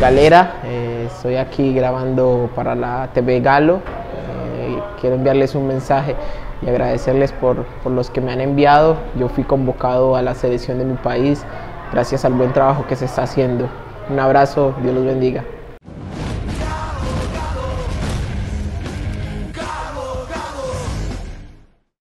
Galera, eh, estoy aquí grabando para la TV Galo. Eh, quiero enviarles un mensaje y agradecerles por, por los que me han enviado. Yo fui convocado a la selección de mi país gracias al buen trabajo que se está haciendo. Un abrazo, Dios los bendiga.